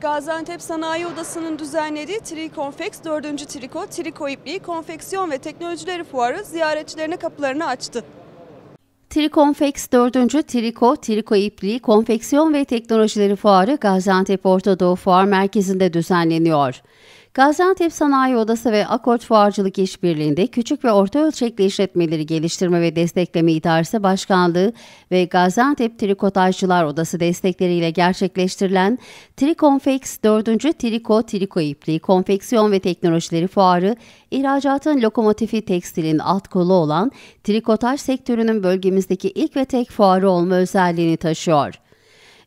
Gaziantep Sanayi Odası'nın düzenlediği Trikonfex 4. Triko, Triko İpliği, Konfeksiyon ve Teknolojileri Fuarı ziyaretçilerine kapılarını açtı. Trikonfex 4. Triko, Triko İpliği, Konfeksiyon ve Teknolojileri Fuarı Gaziantep Orta Doğu Fuar Merkezi'nde düzenleniyor. Gaziantep Sanayi Odası ve Akort Fuarcılık İşbirliği'nde küçük ve orta ölçekli işletmeleri geliştirme ve destekleme idaresi başkanlığı ve Gaziantep Trikotajcılar Odası destekleriyle gerçekleştirilen Trikonfex 4. Triko Triko İpliği Konfeksiyon ve Teknolojileri Fuarı, ihracatın lokomotifi tekstilin alt kolu olan trikotaj sektörünün bölgemizdeki ilk ve tek fuarı olma özelliğini taşıyor.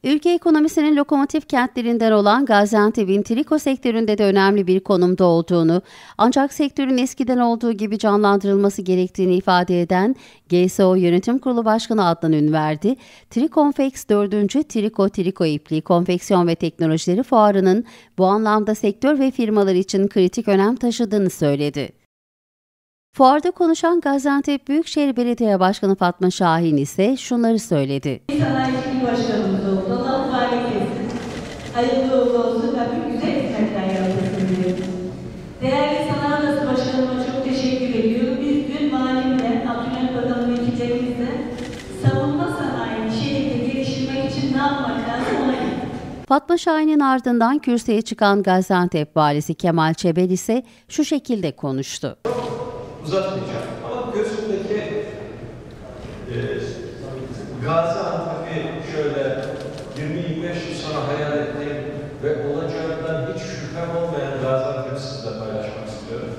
Ülke ekonomisinin lokomotif kentlerinden olan Gaziantep'in triko sektöründe de önemli bir konumda olduğunu, ancak sektörün eskiden olduğu gibi canlandırılması gerektiğini ifade eden GSO Yönetim Kurulu Başkanı Adnan Ünverdi, Trikonfex 4. Triko Triko İpliği Konfeksiyon ve Teknolojileri Fuarı'nın bu anlamda sektör ve firmalar için kritik önem taşıdığını söyledi. Fuarda konuşan Gaziantep Büyükşehir Belediye Başkanı Fatma Şahin ise şunları söyledi. Sanayi Başkanımız oldu. Allah mübarek etsin. Hayırlı uğurlu olsun. Rabbim güzel hizmetler yaptırsın diyorum. Değerli Sanayi Odası Başkanıma çok teşekkür ediyorum. Biz dün valimle, Abdülhamit Bakan'ın vekillerimizle savunma sanayini şehirde geliştirmek için ne yapmak lazım ona gittik. Fatma Şahin'in ardından kürsüye çıkan Gaziantep Valisi Kemal Çebel ise şu şekilde konuştu. Uzatmayacağım. Ama gözümdeki e, Gaziantep'i şöyle 20-25 yıl sonra hayal ettiğim ve olacağından hiç şüphem olmayan Gaziantep'i sizinle paylaşmak istiyorum.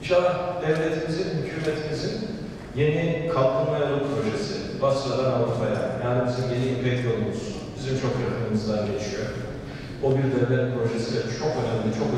İnşallah devletimizin, hükümetimizin yeni kalkınma yolu projesi Basra'dan Avrupa'ya yani bizim yeni İpek yolumuz bizim çok yakınımızdan geçiyor. O bir devlet projesi, çok önemli, çok